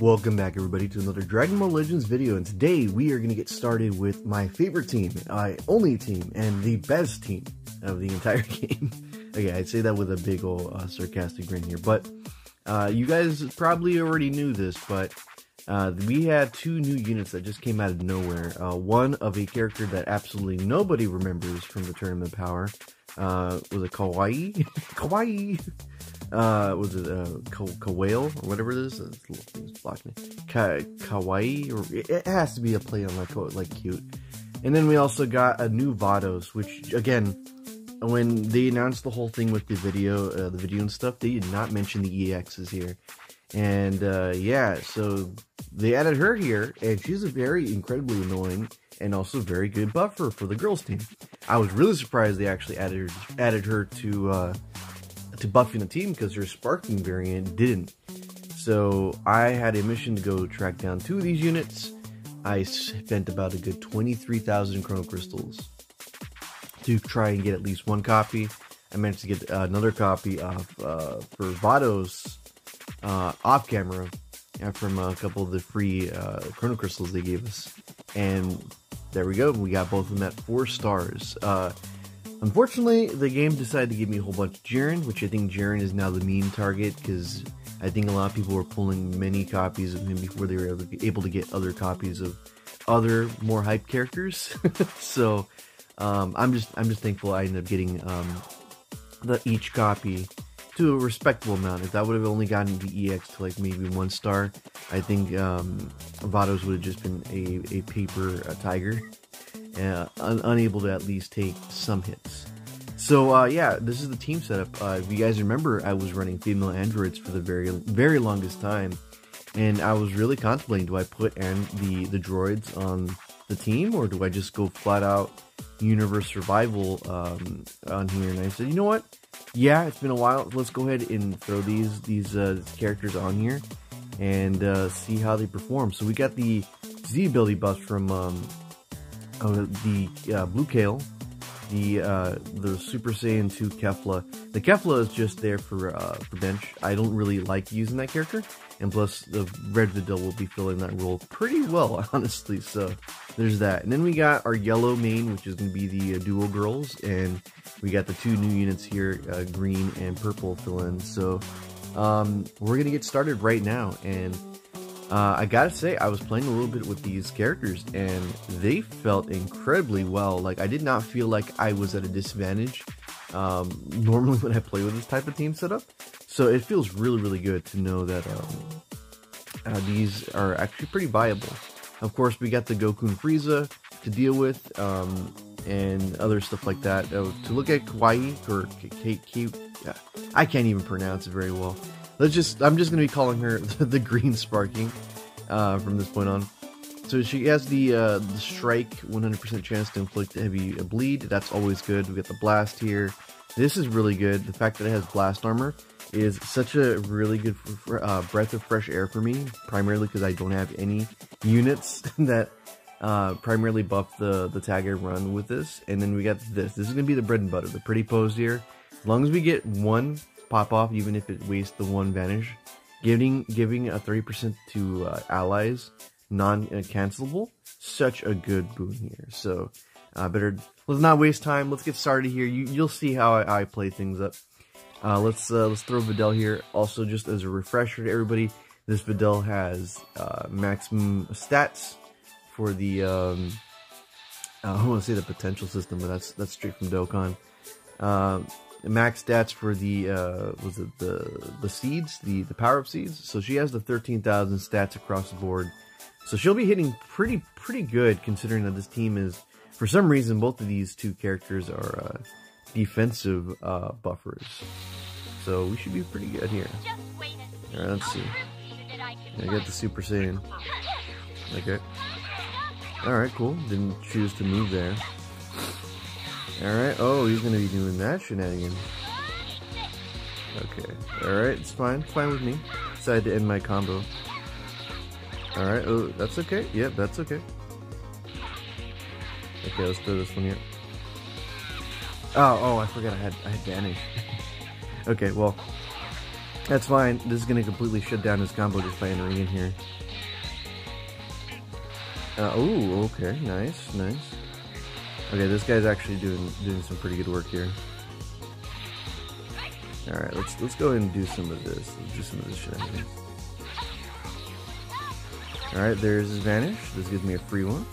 Welcome back everybody to another Dragon Ball Legends video and today we are going to get started with my favorite team, my only team, and the best team of the entire game. okay, I'd say that with a big old uh, sarcastic grin here, but uh, you guys probably already knew this, but uh, we had two new units that just came out of nowhere. Uh, one of a character that absolutely nobody remembers from the Tournament Power. Uh, was a Kawaii? Kawaii! Uh, was it uh, Kawale or whatever it is? It's blocked me. Ka Kawaii, or it has to be a play on like like cute. And then we also got a new Vados, which again, when they announced the whole thing with the video, uh, the video and stuff, they did not mention the EXs here. And uh, yeah, so they added her here, and she's a very incredibly annoying and also very good buffer for the girls team. I was really surprised they actually added added her to uh, to buffing the team because her sparking variant didn't. So I had a mission to go track down two of these units. I spent about a good 23,000 chrono crystals to try and get at least one copy. I managed to get another copy of uh, for Vados uh, off camera uh, from a couple of the free uh, chrono crystals they gave us, and there we go. We got both of them at four stars. Uh, Unfortunately, the game decided to give me a whole bunch of Jiren, which I think Jiren is now the mean target because I think a lot of people were pulling many copies of him before they were able to get other copies of other more hype characters. so um, I'm just I'm just thankful I ended up getting um, the each copy to a respectable amount. If that would have only gotten the EX to like maybe one star, I think um, Vados would have just been a, a paper a tiger uh, un unable to at least take some hits. So uh, yeah, this is the team setup. Uh, if you guys remember, I was running female androids for the very very longest time, and I was really contemplating: do I put and the the droids on the team, or do I just go flat out universe survival um, on here? And I said, you know what? Yeah, it's been a while. Let's go ahead and throw these these uh, characters on here and uh, see how they perform. So we got the Z ability buff from um, uh, the uh, Blue Kale, the uh, the Super Saiyan 2 Kefla. The Kefla is just there for uh, for bench. I don't really like using that character, and plus the Red Videl will be filling that role pretty well, honestly. So there's that. And then we got our yellow main, which is going to be the uh, Duo Girls, and we got the two new units here, uh, green and purple fill in. So um, we're gonna get started right now, and uh, I gotta say, I was playing a little bit with these characters and they felt incredibly well. Like, I did not feel like I was at a disadvantage um, normally when I play with this type of team setup. So it feels really, really good to know that um, uh, these are actually pretty viable. Of course, we got the Goku and Frieza to deal with um, and other stuff like that. Uh, to look at Kawaii or I can't even pronounce it very well. Let's just, I'm just to be calling her the green sparking uh, from this point on. So she has the, uh, the strike, 100% chance to inflict heavy bleed. That's always good. We got the blast here. This is really good. The fact that it has blast armor is such a really good uh, breath of fresh air for me, primarily because I don't have any units that uh, primarily buff the, the tag I run with this. And then we got this. This is going to be the bread and butter, the pretty pose here. As long as we get one pop off, even if it wastes the one vanish. Giving giving a 30% to uh, allies, non-cancelable, such a good boon here. So, uh, better let's not waste time. Let's get started here. You you'll see how I, I play things up. Uh, let's uh, let's throw Videl here. Also, just as a refresher to everybody, this Videl has uh, maximum stats for the um, I don't want to say the potential system, but that's that's straight from Dokkan. Max stats for the uh, was it the the seeds, the the power up seeds. So she has the thirteen thousand stats across the board. So she'll be hitting pretty pretty good considering that this team is for some reason both of these two characters are uh, defensive uh, buffers. So we should be pretty good here. Alright, let's see. I got the Super Saiyan. Okay. Alright, cool. Didn't choose to move there. Alright, oh, he's gonna be doing that shenanigan. Okay, alright, it's fine, fine with me. Decided to end my combo. Alright, oh, that's okay, yep, that's okay. Okay, let's throw this one here. Oh, oh, I forgot I had, I had Vanish. okay, well, That's fine. This is to completely shut down his combo just by entering in here. Uh, oh, okay. Nice, nice. Okay, this guy's actually doing doing some pretty good work here. All right, let's let's go ahead and do some of this. Let's do some of this shit. All right, there's his vanish. This gives me a free one.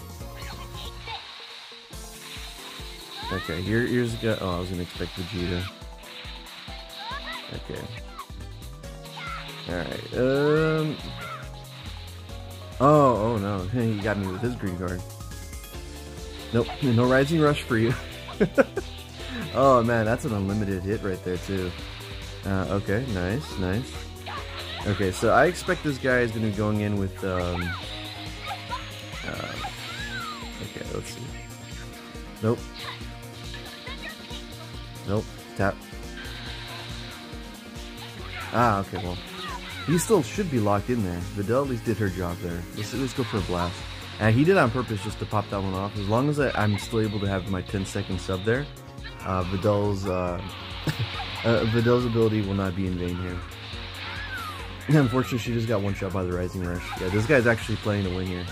Okay, here, here's a guy. Oh, I was gonna expect Vegeta. Okay. All right. Um. Oh, oh no, he got me with his green card. Nope, no Rising Rush for you. oh man, that's an unlimited hit right there too. Uh, okay, nice, nice. Okay, so I expect this guy is going to be going in with, um, uh, okay, let's see. Nope. Nope, tap. Ah, okay, well, he still should be locked in there. Videl at least did her job there. Let's, let's go for a blast. And he did on purpose just to pop that one off. As long as I, am still able to have my 10 second sub there, uh, Videl's, uh, uh, Videl's ability will not be in vain here. Unfortunately, she just got one shot by the Rising Rush. Yeah, this guy's actually playing to win here.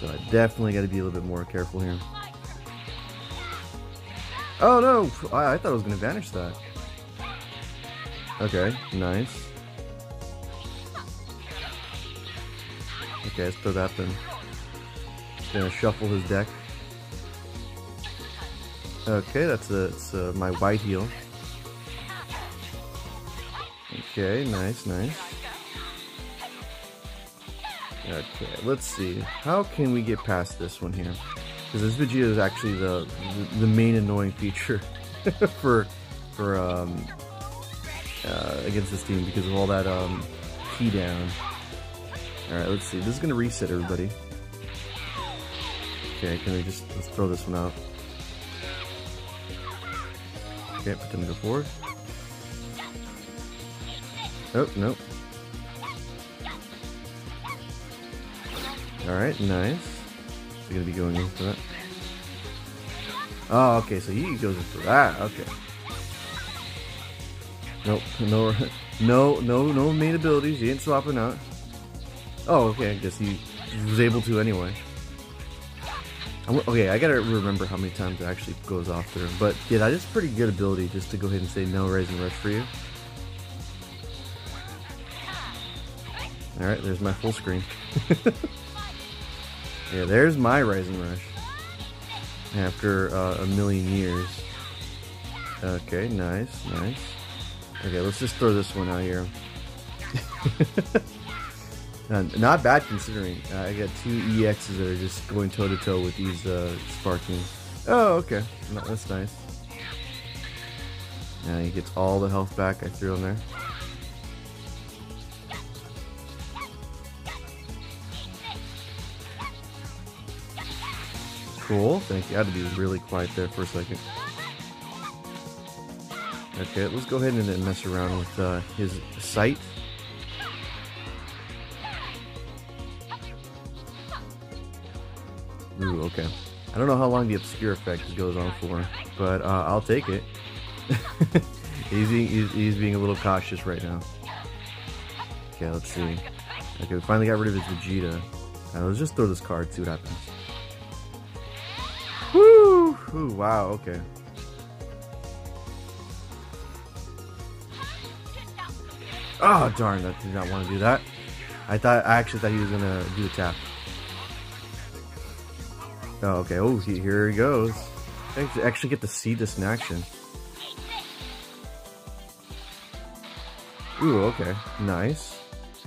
So I definitely got to be a little bit more careful here. Oh no! I, I thought I was going to vanish that. Okay, nice. Okay, let's throw that then. Gonna shuffle his deck. Okay, that's a, it's a, my white heal. Okay, nice, nice. Okay, let's see. How can we get past this one here? Because this Vegeta is actually the, the, the main annoying feature for for um, uh, against this team because of all that um, key down. Alright, let's see. This is to reset everybody. Okay, can we just, let's throw this one out. Okay, pretend to go forward. Oh, nope. Alright, nice. We're gonna be going in for that. Oh, okay, so he goes in for that, okay. Nope, no, no, no, no main abilities, he ain't swapping out. Oh, okay, I guess he was able to anyway. Okay, I gotta remember how many times it actually goes off there. But yeah, that is pretty good ability just to go ahead and say no Rising Rush for you. Alright, there's my full screen. yeah, there's my Rising Rush. After uh, a million years. Okay, nice, nice. Okay, let's just throw this one out here. Uh, not bad considering. Uh, I got two EXs that are just going toe to toe with these uh, Sparkings. Oh, okay. No, that's nice. Now he gets all the health back I threw on there. Cool, thank you. I had to be really quiet there for a second. Okay, let's go ahead and mess around with uh, his sight. Ooh, okay. I don't know how long the obscure effect goes on for, but uh, I'll take it. he's, being, he's, he's, being a little cautious right now. Okay, let's see. Okay, we finally got rid of his Vegeta. Uh, let's just throw this card, see what happens. Woo! Ooh, wow, okay. Oh, darn, I did not want to do that. I thought, I actually thought he was going to do a tap. Oh, okay. Oh, here he goes. I actually get to see this in action. Ooh, okay. Nice.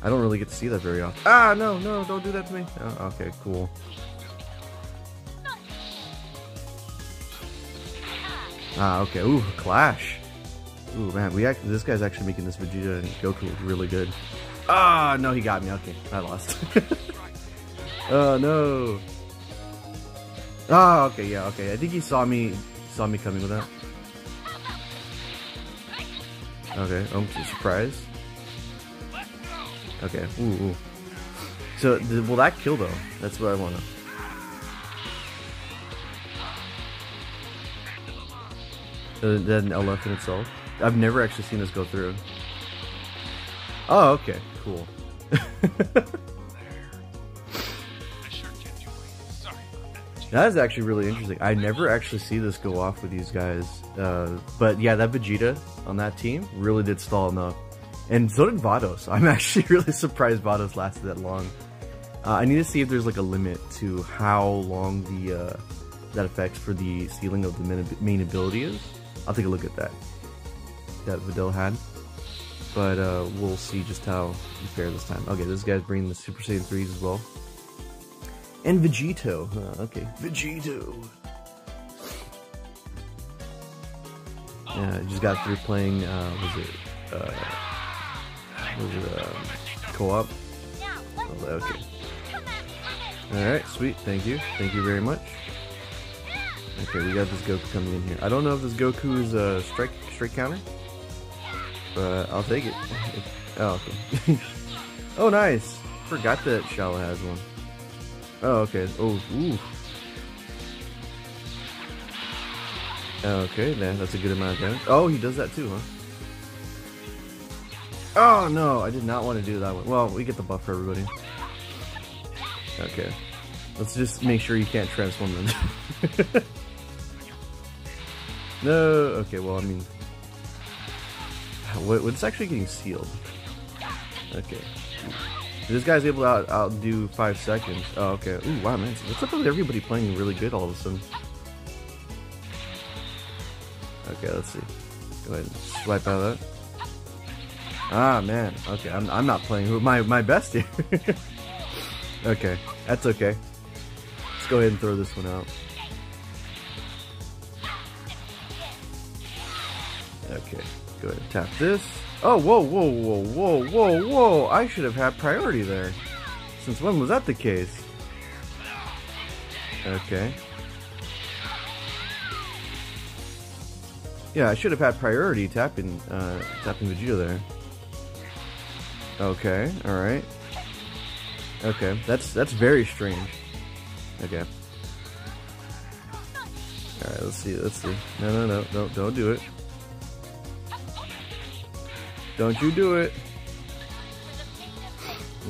I don't really get to see that very often. Ah, no, no, don't do that to me. Oh, okay, cool. Ah, okay. Ooh, Clash. Ooh, man, we act this guy's actually making this Vegeta and Goku look really good. Ah, no, he got me. Okay, I lost. oh, no. Oh, okay, yeah, okay. I think he saw me saw me coming with that. Okay, um, surprise. Okay, ooh, ooh. So, will that kill though? That's what I want to. Uh, then LF in itself. I've never actually seen this go through. Oh, okay, cool. That is actually really interesting. I never actually see this go off with these guys. Uh, but yeah, that Vegeta on that team really did stall enough. And so did Vados. I'm actually really surprised Vados lasted that long. Uh, I need to see if there's like a limit to how long the uh, that affects for the ceiling of the main ability is. I'll take a look at that. That Videl had. But uh, we'll see just how fare this time. Okay, this guy's bringing the Super Saiyan 3s as well. And Vegito. Uh, okay, Vegito. Yeah, I just got through playing, uh, was it, uh, was it, um, co-op? Oh, okay. Alright, sweet, thank you. Thank you very much. Okay, we got this Goku coming in here. I don't know if this Goku is a strike strike counter, but I'll take it. Oh, okay. oh, nice. Forgot that Shallot has one. Oh, okay. Oh, ooh. Okay, man, that's a good amount of damage. Oh, he does that too, huh? Oh, no, I did not want to do that one. Well, we get the buff for everybody. Okay. Let's just make sure you can't transform them. no, okay, well, I mean... What, what's actually getting sealed? Okay. This guy's able to out, outdo five seconds. Oh, okay. Ooh, wow, man. What's up with everybody playing really good all of a sudden? Okay, let's see. Go ahead and swipe out of that. Ah, man. Okay, I'm, I'm not playing my, my best here. okay, that's okay. Let's go ahead and throw this one out. Okay, go ahead and tap this. Oh, whoa, whoa, whoa, whoa, whoa, whoa. I should have had priority there. Since when was that the case? Okay. Yeah, I should have had priority tapping, uh, tapping Vegeta there. Okay, alright. Okay, that's, that's very strange. Okay. Alright, let's see, let's see. No, no, no, no, don't do it. Don't you do it.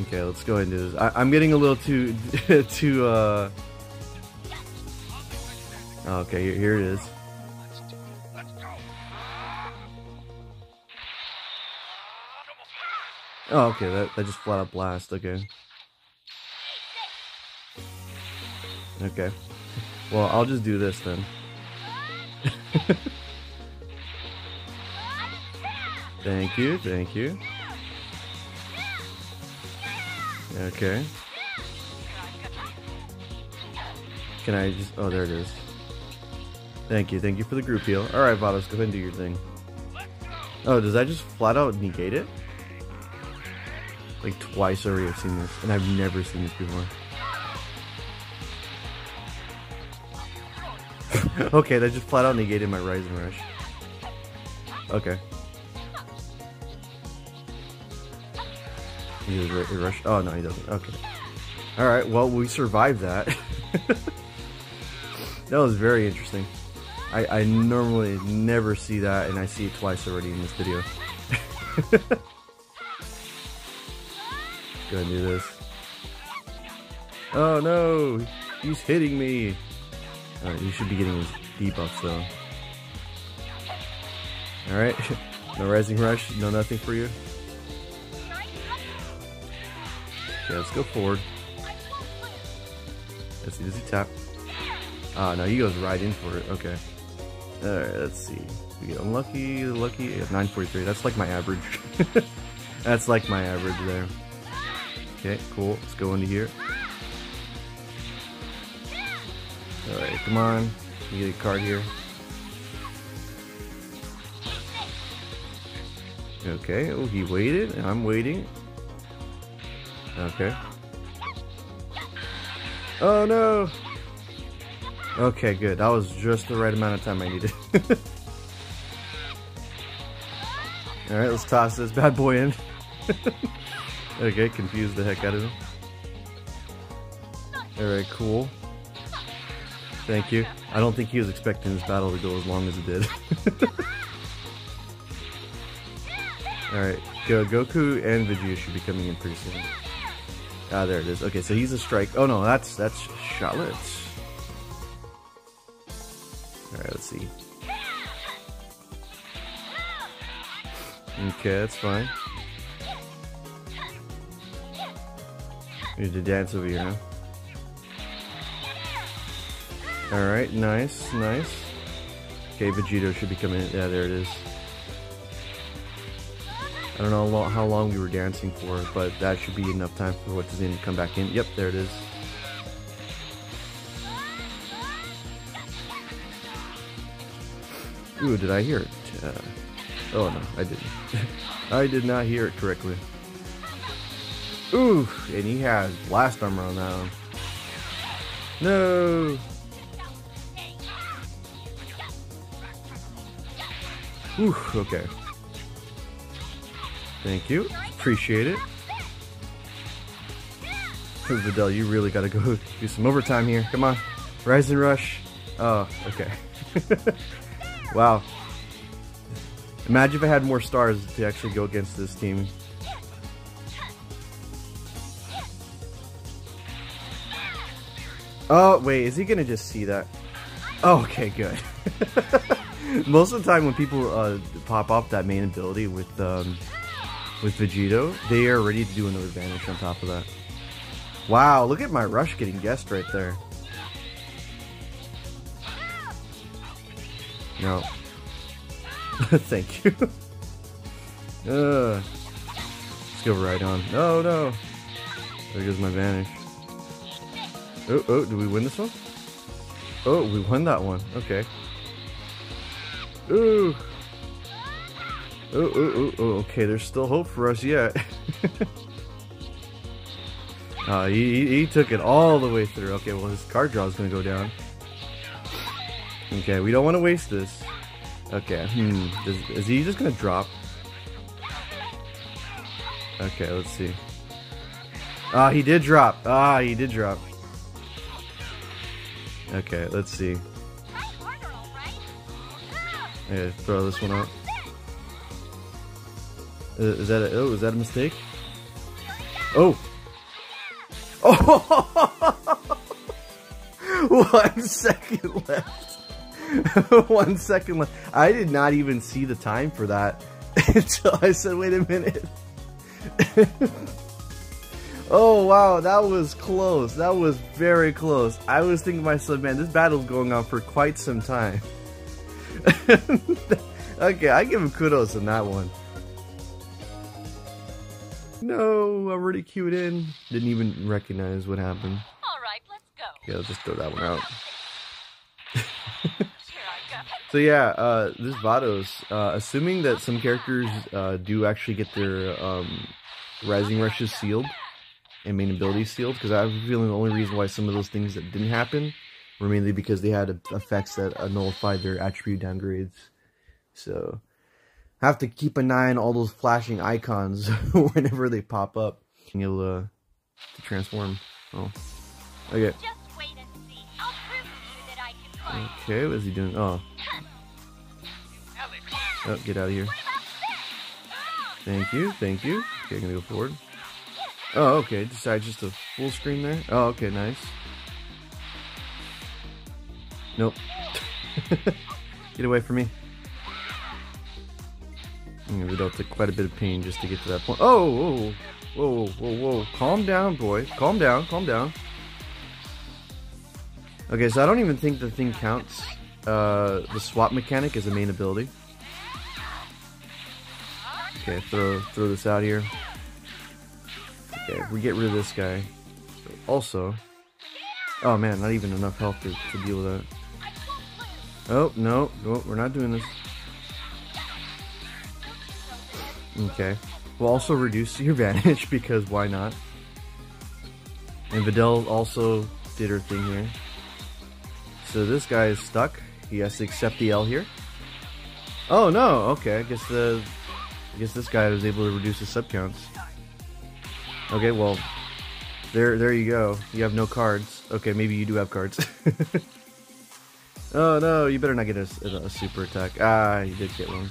Okay, let's go ahead and do this. I, am getting a little too, too, uh... Okay, here, here it is. Oh, okay, that, that just flat out blast, okay. Okay. Well, I'll just do this then. Thank you, thank you. Okay. Can I just... Oh, there it is. Thank you, thank you for the group heal. Alright, Vados, go ahead and do your thing. Oh, does that just flat out negate it? Like twice already I've seen this, and I've never seen this before. okay, that just flat out negated my Rising Rush. Okay. He rush. Oh no, he doesn't. Okay. All right. Well, we survived that. that was very interesting. I, I normally never see that, and I see it twice already in this video. Go ahead and do this. Oh no, he's hitting me. Alright, he should be getting his debuffs though. Alright, no Rising Rush, no nothing for you. Okay, let's go forward. Let's see, does he tap? Ah, no, he goes right in for it. Okay. Alright, let's see. We get unlucky, lucky, 943. That's like my average. That's like my average there. Okay, cool. Let's go into here. Alright, come on. You get a card here. Okay, oh, he waited. I'm waiting. Okay. Oh no! Okay, good. That was just the right amount of time I needed. Alright, let's toss this bad boy in. okay, confuse the heck out of him. Alright, cool. Thank you. I don't think he was expecting this battle to go as long as it did. Alright, Go Goku and Vegeta should be coming in pretty soon. Ah, there it is. Okay, so he's a strike. Oh no, that's that's Shallot. Alright, let's see. Okay, that's fine. Here's the dance over here, huh? Alright, nice, nice. Okay, Vegito should be coming in. Yeah, there it is. I don't know how long we were dancing for, but that should be enough time for what to come back in. Yep, there it is. Ooh, did I hear it? Uh, oh no, I didn't. I did not hear it correctly. Ooh, and he has blast armor on that one. No! Ooh, okay. Thank you. Appreciate it. Videl, you really gotta go do some overtime here. Come on. Rising Rush. Oh, okay. wow. Imagine if I had more stars to actually go against this team. Oh, wait, is he gonna just see that? Oh, okay, good. Most of the time when people uh, pop off that main ability with um, with Vegito, they are ready to do another vanish on top of that. Wow, look at my rush getting guessed right there. No. Thank you. uh, let's go right on. No, no. There goes my vanish. Oh, oh, did we win this one? Oh, we won that one. Okay. Ooh. Oh, oh, oh, oh, okay, there's still hope for us yet. uh, he, he took it all the way through. Okay, well, his card draw is going to go down. Okay, we don't want to waste this. Okay, hmm, is, is he just going to drop? Okay, let's see. Ah, he did drop. Ah, he did drop. Okay, let's see. Yeah, throw this one out. Is that a, oh, is that a mistake? Oh! Oh! One second left. One second left. I did not even see the time for that until I said, wait a minute. oh, wow, that was close. That was very close. I was thinking to myself, man, this battle's going on for quite some time. okay, I give him kudos on that one. No, I'm already queued in. Didn't even recognize what happened. All right, let's go. Yeah, let's just throw that one out. so yeah, uh, this Vados, uh, assuming that some characters uh, do actually get their um, Rising Rushes sealed and main abilities sealed, because I have a feeling the only reason why some of those things that didn't happen were mainly because they had effects that nullified their attribute downgrades. So have to keep an eye on all those flashing icons whenever they pop up. Being able to, to transform. Oh. Okay. Okay, what is he doing? Oh. Oh, get out of here. Thank you, thank you. Okay, I'm gonna go forward. Oh, okay, decide just a full screen there. Oh, okay, nice. Nope. get away from me. We don't take quite a bit of pain just to get to that point. Oh, whoa, whoa, whoa, whoa. Calm down, boy. Calm down, calm down. Okay, so I don't even think the thing counts. Uh, the swap mechanic is a main ability. Okay, throw throw this out here. Okay, we get rid of this guy. Also, oh man, not even enough health to, to deal with that. Oh no, no, we're not doing this. Okay. We'll also reduce your vanish because why not? And Videl also did her thing here. So this guy is stuck. He has to accept the L here. Oh no, okay, I guess the I guess this guy was able to reduce his sub counts. Okay, well there there you go. You have no cards. Okay, maybe you do have cards. oh no, you better not get a, a, a super attack. Ah, you did get one.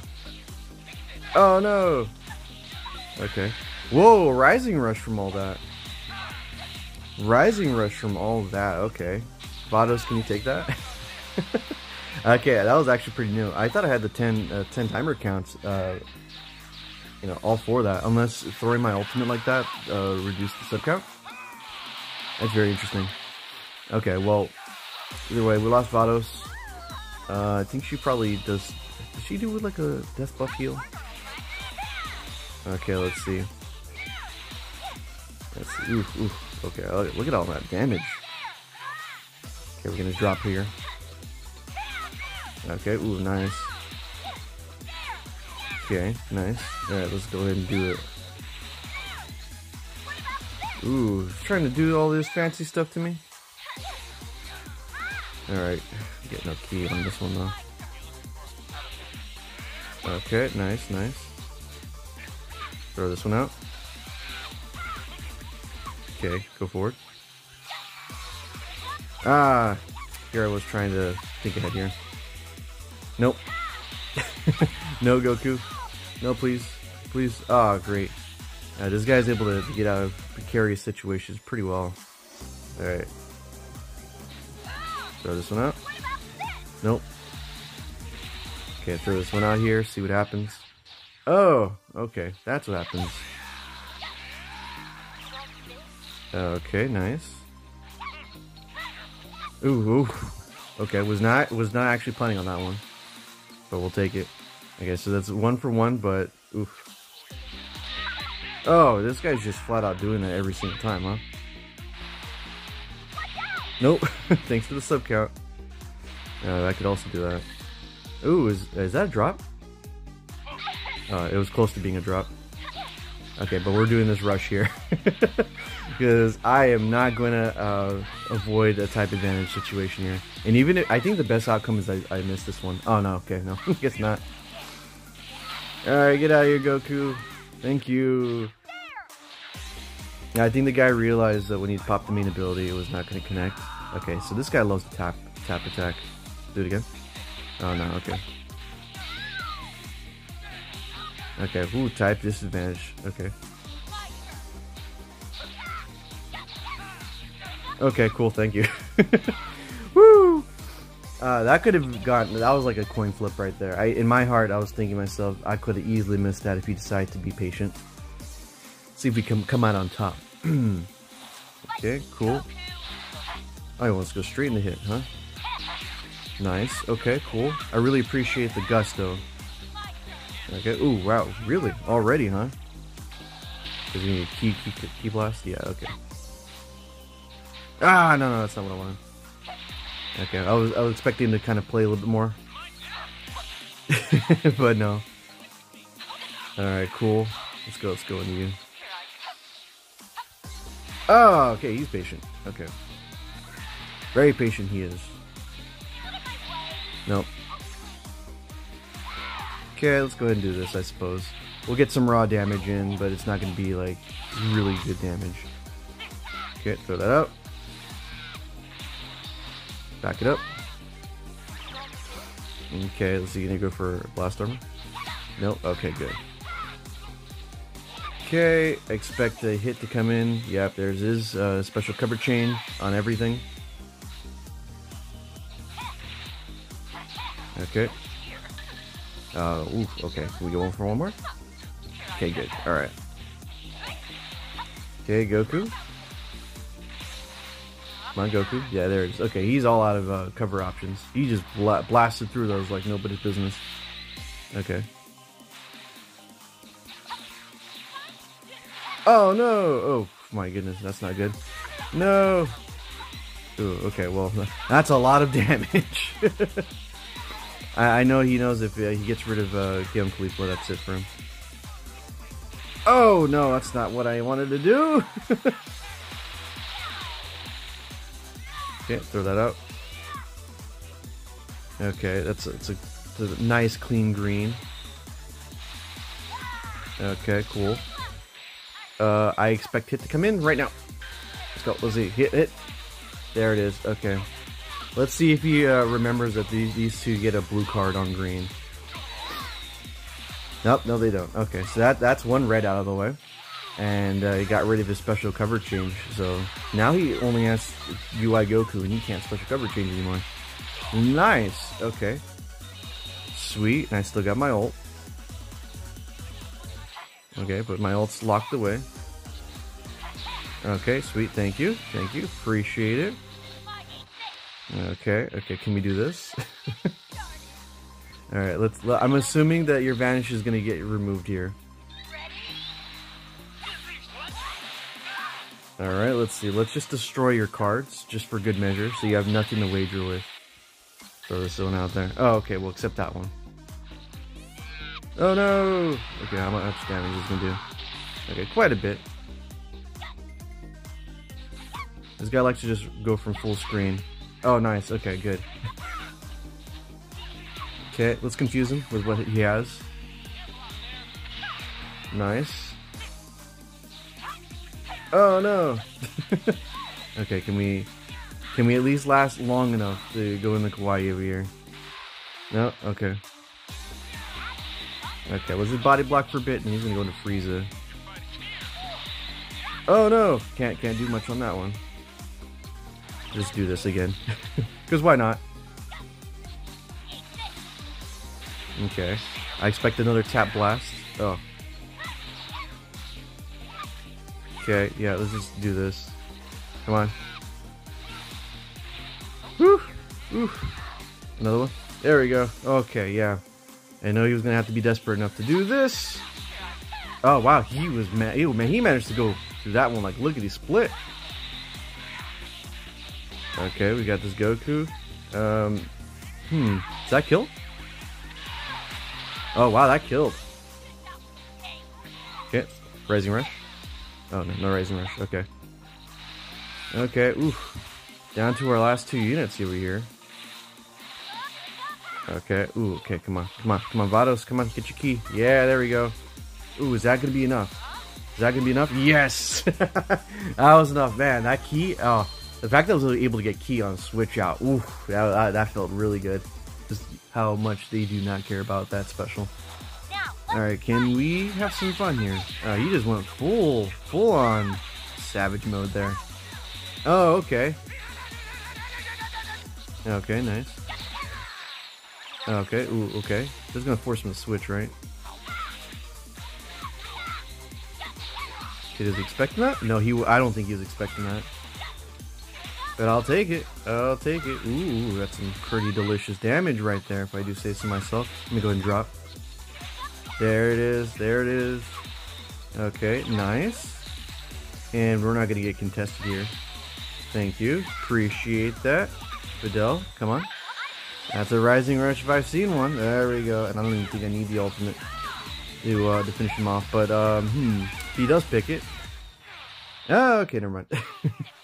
Oh no! Okay. Whoa, Rising Rush from all that. Rising Rush from all that. Okay. Vados, can you take that? okay, that was actually pretty new. I thought I had the 10, uh, 10 timer counts, uh, you know, all for that. Unless throwing my ultimate like that uh, reduced the sub count. That's very interesting. Okay, well, either way, we lost Vados. Uh, I think she probably does. Does she do with like a death buff heal? Okay, let's see. Let's see. Oof, oof. Okay, look at all that damage. Okay, we're gonna drop here. Okay, ooh, nice. Okay, nice. Alright, let's go ahead and do it. Ooh, trying to do all this fancy stuff to me. Alright, get no key on this one though. Okay, nice, nice. Throw this one out. Okay, go forward. Ah, here I was trying to think ahead here. Nope. no, Goku. No, please. Please. Ah, oh, great. Uh, this guy's able to get out of precarious situations pretty well. Alright. Throw this one out. Nope. Okay, throw this one out here, see what happens. Oh, okay, that's what happens. Okay, nice. Ooh, ooh. Okay, was not was not actually planning on that one. But we'll take it. Okay, so that's one for one, but oof. Oh, this guy's just flat out doing that every single time, huh? Nope. Thanks for the sub count. Uh, I could also do that. Ooh, is, is that a drop? Uh, it was close to being a drop. Okay, but we're doing this rush here. because I am not going to uh, avoid a type advantage situation here. And even if, I think the best outcome is I, I missed this one. Oh no, okay, no, guess not. Alright, get out of here, Goku. Thank you. Yeah, I think the guy realized that when he popped the main ability, it was not going to connect. Okay, so this guy loves to tap, tap attack. Do it again. Oh no, okay. Okay, ooh, type disadvantage. Okay. Okay, cool, thank you. Woo! Uh, that could have gotten, that was like a coin flip right there. I, in my heart, I was thinking myself, I could have easily missed that if you decide to be patient. See if we can come out on top. okay, cool. Oh, he wants to go straight in the hit, huh? Nice. Okay, cool. I really appreciate the gusto. Okay. Ooh, wow. Really? Already, huh? Is he key, key, key blast? Yeah, okay. Ah, no, no, that's not what I wanted. Okay, I was, I was expecting to kind of play a little bit more. but no. Alright, cool. Let's go, let's go into you. Oh, okay, he's patient. Okay. Very patient he is. Nope. Okay, let's go ahead and do this, I suppose. We'll get some raw damage in, but it's not going to be, like, really good damage. Okay, throw that out. Back it up. Okay, let's see. Gonna go for blast armor? Nope. Okay, good. Okay, expect a hit to come in. Yep, there's his uh, special cover chain on everything. Okay. Uh, oof, okay. Can we go for one more? Okay, good. Alright. Okay, Goku. My Goku? Yeah, there it is. Okay, he's all out of uh, cover options. He just bla blasted through those like nobody's business. Okay. Oh, no! Oh, my goodness, that's not good. No! Ooh, okay, well, that's a lot of damage. I, I, know he knows if uh, he gets rid of uh, Gion Khalifa, that's it for him. Oh, no, that's not what I wanted to do! Okay, throw that out. Okay, that's a, it's a, it's a nice clean green. Okay, cool. Uh, I expect hit to come in right now. Let's go. Let's see. Hit it. There it is. Okay. Let's see if he uh, remembers that these, these two get a blue card on green. Nope, no they don't. Okay, so that that's one red out of the way. And uh, he got rid of his special cover change. So now he only has UI Goku and he can't special cover change anymore. Nice. Okay. Sweet. And I still got my ult. Okay, but my ult's locked away. Okay, sweet. Thank you. Thank you. Appreciate it. Okay, okay. Can we do this? All right, let's. I'm assuming that your vanish is gonna get removed here. All right, let's see. Let's just destroy your cards, just for good measure, so you have nothing to wager with. Throw this one out there. Oh, okay. We'll accept that one. Oh no! Okay, how much damage is gonna do? Okay, quite a bit. This guy likes to just go from full screen. Oh, nice. Okay, good. Okay, let's confuse him with what he has. Nice. Oh no! okay, can we can we at least last long enough to go in the kawaii over here? No? Okay. Okay, was his body block for a bit and he's gonna go into Frieza. Oh no! Can't can't do much on that one. Just do this again. Cause why not? Okay. I expect another tap blast. Oh. Okay, yeah, let's just do this. Come on. Woo! Woo! Another one? There we go. Okay, yeah. I know he was gonna have to be desperate enough to do this. Oh wow, he was man. Ew, man, he managed to go through that one like look at he split. Okay, we got this Goku. Um, hmm, does that kill? Oh, wow, that killed. Okay, Rising Rush. Oh, no, no Rising Rush. Okay. Okay, oof. Down to our last two units over here. Okay, ooh, okay, come on, come on, come on, Vados, come on, get your key. Yeah, there we go. Ooh, is that gonna be enough? Is that gonna be enough? Yes! that was enough, man. That key, oh, the fact that I was able to get key on switch out, ooh, that, that felt really good just how much they do not care about that special. Alright, can we have some fun here? Uh, you just went full, full on savage mode there. Oh, okay. Okay, nice. Okay, ooh, okay. This is gonna force him to switch, right? He was expecting that? No, he. I don't think he was expecting that. But I'll take it. I'll take it. Ooh, that's some pretty delicious damage right there, if I do say so myself. Let me go ahead and drop. There it is. There it is. Okay, nice. And we're not going to get contested here. Thank you. Appreciate that. Videl, come on. That's a Rising Rush if I've seen one. There we go. And I don't even think I need the ultimate to, uh, to finish him off. But, um, hmm. He does pick it. Oh, okay, never mind.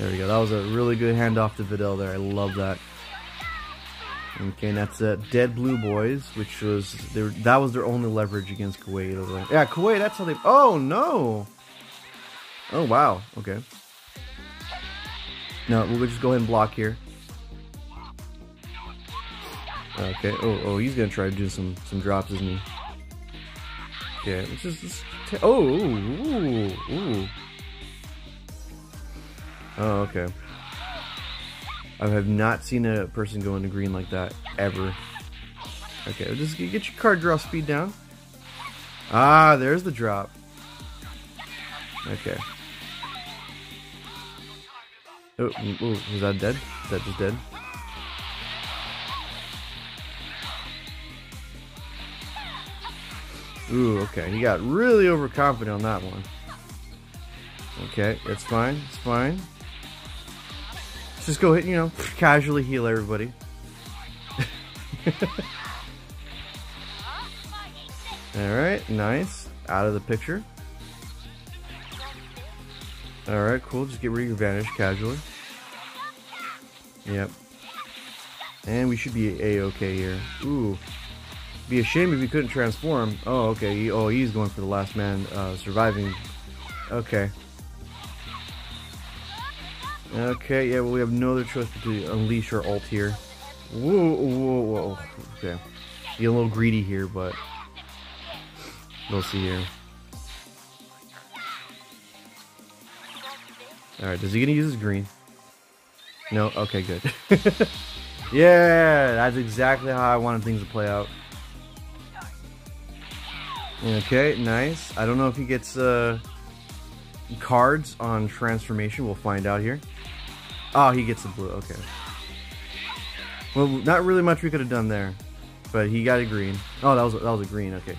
There we go. That was a really good handoff to Videl there. I love that. Okay, and that's uh, Dead Blue Boys, which was their, that was their only leverage against Kuwait. Yeah, Kuwait. That's how they. Oh no. Oh wow. Okay. No, we'll just go ahead and block here. Okay. Oh, oh, he's gonna try to do some some drops, isn't he? Okay. Let's just. Let's oh. Ooh. Ooh. Oh, okay. I have not seen a person go into green like that, ever. Okay, just get your card draw speed down. Ah, there's the drop. Okay. Oh, ooh, was that dead? Is that just dead? Ooh, okay. He got really overconfident on that one. Okay, it's fine. It's fine. Just go ahead, you know, casually heal everybody. Alright, nice. Out of the picture. Alright, cool. Just get rid of your vanish casually. Yep. And we should be a-okay here. Ooh. Be a shame if he couldn't transform. Oh, okay. Oh, he's going for the last man uh, surviving. Okay. Okay, yeah, well, we have no other choice but to unleash our ult here. Whoa, whoa, whoa. Okay. Be a little greedy here, but We'll see here. Alright, is he gonna use his green? No? Okay, good. yeah, that's exactly how I wanted things to play out. Okay, nice. I don't know if he gets uh, cards on transformation. We'll find out here. Oh, he gets the blue. Okay. Well, not really much we could have done there, but he got a green. Oh, that was that was a green. Okay.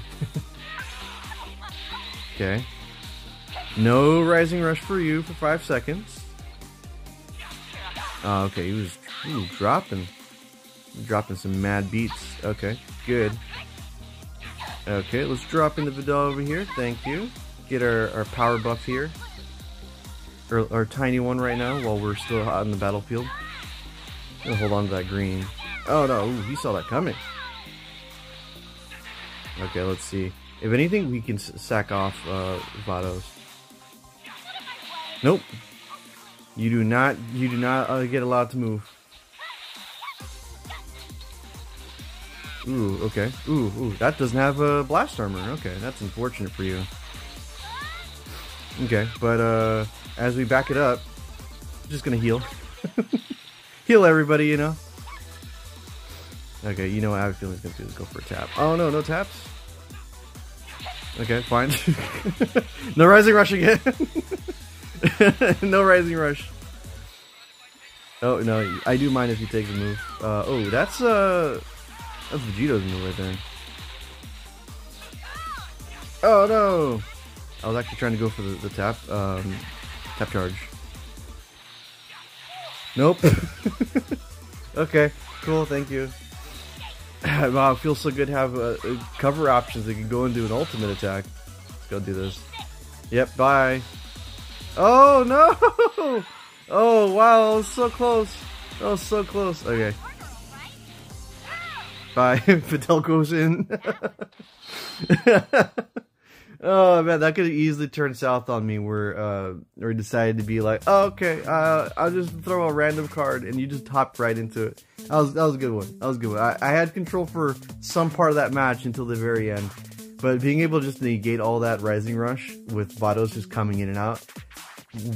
okay. No rising rush for you for five seconds. Oh, okay, he was ooh, dropping, dropping some mad beats. Okay, good. Okay, let's drop into Videl over here. Thank you. Get our, our power buff here. Our, our tiny one right now while we're still out in the battlefield. Gonna hold on to that green. Oh no, Ooh, he saw that coming. Okay, let's see. If anything, we can sack off uh, Vados. Nope. You do not. You do not uh, get allowed to move. Ooh, okay. Ooh, ooh, that doesn't have a blast armor. Okay, that's unfortunate for you. Okay, but uh, as we back it up, I'm just gonna heal. heal everybody, you know. Okay, you know what I have a feeling he's gonna do is go for a tap. Oh no, no taps. Okay, fine. no rising rush again. no rising rush. Oh no, I do mind if he takes a move. Uh, oh, that's uh, that's Vegito's move right there. Oh no! I was actually trying to go for the, the tap, um, tap charge. Nope. okay, cool, thank you. wow, it feels so good to have uh, cover options that can go and do an ultimate attack. Let's go do this. Yep, bye. Oh no! Oh wow, that was so close. That was so close. Okay. Bye. Videl goes in. Oh man, that could easily turned south on me where uh or decided to be like, oh, okay, uh I'll just throw a random card and you just hopped right into it. That was that was a good one. That was a good one. I, I had control for some part of that match until the very end. But being able to just negate all that Rising Rush with Vados just coming in and out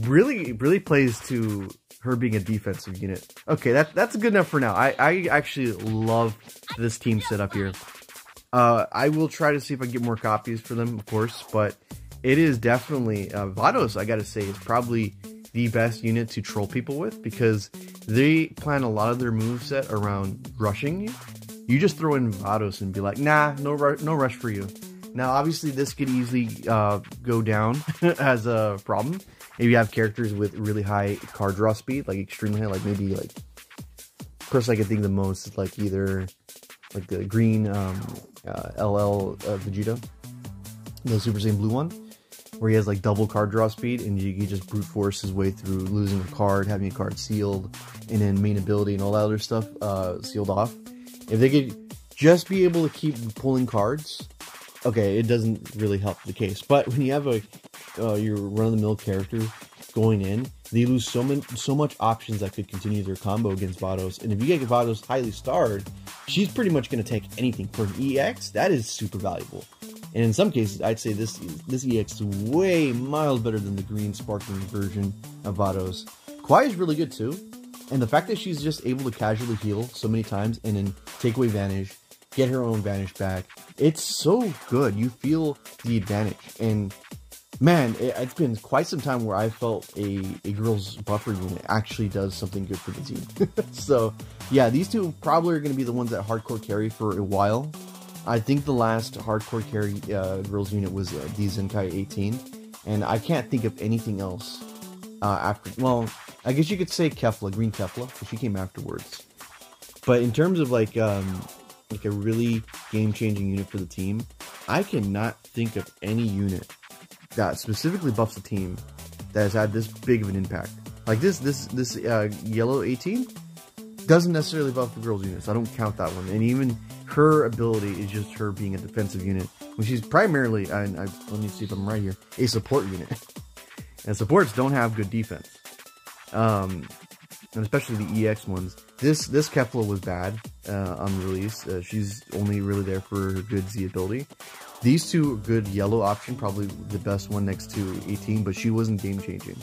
really really plays to her being a defensive unit. Okay, that that's good enough for now. I, I actually love this team setup here. Uh, I will try to see if I get more copies for them, of course, but it is definitely uh, Vados. I gotta say, is probably the best unit to troll people with because they plan a lot of their move set around rushing you. You just throw in Vados and be like, nah, no, ru- no rush for you. Now, obviously, this could easily uh, go down as a problem if you have characters with really high card draw speed, like extremely high, like maybe like person I can think the most is like either like the green um, uh, LL uh, Vegeta, the Super Saiyan Blue one, where he has like double card draw speed and you, just brute force his way through losing a card, having a card sealed, and then main ability and all that other stuff uh, sealed off. If they could just be able to keep pulling cards okay, it doesn't really help the case. But when you have a uh, your run of the mill character going in, they lose so many so much options that could continue their combo against Vados. And if you get Vados highly starred, she's pretty much going to take anything for an EX. That is super valuable. And in some cases, I'd say this this EX is way miles better than the green sparkling version of Vados. Kyawei is really good too. And the fact that she's just able to casually heal so many times and then take away Vanish, get her own Vanish back, it's so good. You feel the advantage. And man, it, has been quite some time where I felt a, a girl's buffer unit actually does something good for the team. so yeah, these two probably are going to be the ones that hardcore carry for a while. I think the last hardcore carry uh, girls unit was uh, the Zenkai 18, and I can't think of anything else uh, after. Well, I guess you could say Kefla, Green Kefla, because she came afterwards. But in terms of like um, like a really game changing unit for the team. I cannot think of any unit that specifically buffs a team that has had this big of an impact. Like this, this, this uh, yellow 18 doesn't necessarily buff the girls unit, so I don't count that one. And even her ability is just her being a defensive unit, when she's primarily, and I, let me see if I'm right here, a support unit. and supports don't have good defense. Um, and especially the EX ones. This this Kefla was bad uh, on release. Uh, she's only really there for her good Z ability. These two are good yellow option, probably the best one next to 18, but she wasn't game changing.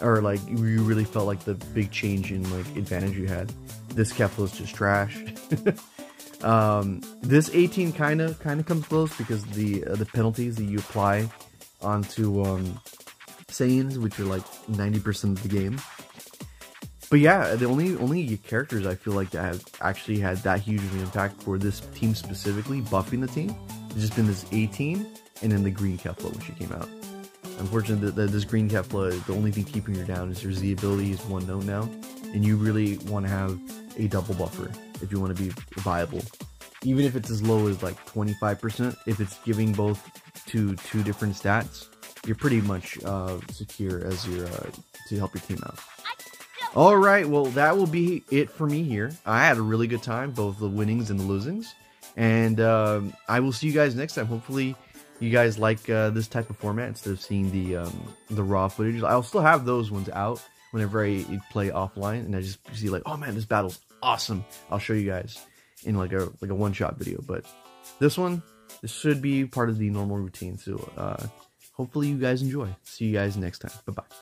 Or like you really felt like the big change in like advantage you had. This Kefla is just trash. um, this 18 kind of kind of comes close because the uh, the penalties that you apply onto um, Saiyans, which are like 90% of the game. But yeah, the only only characters I feel like that have actually had that huge of an impact for this team specifically, buffing the team, has just been this 18 and then the green Kefla when she came out. Unfortunately, this green Kefla, is the only thing keeping her down is her Z ability is one note now, and you really want to have a double buffer if you want to be viable. Even if it's as low as like 25%, if it's giving both to two different stats, you're pretty much uh, secure as your uh, to help your team out. All right, well that will be it for me here. I had a really good time, both the winnings and the losings, and um, I will see you guys next time. Hopefully, you guys like uh, this type of format instead of seeing the um, the raw footage. I'll still have those ones out whenever I play offline, and I just see like, oh man, this battle's awesome. I'll show you guys in like a like a one shot video, but this one this should be part of the normal routine. So uh, hopefully you guys enjoy. See you guys next time. Bye bye.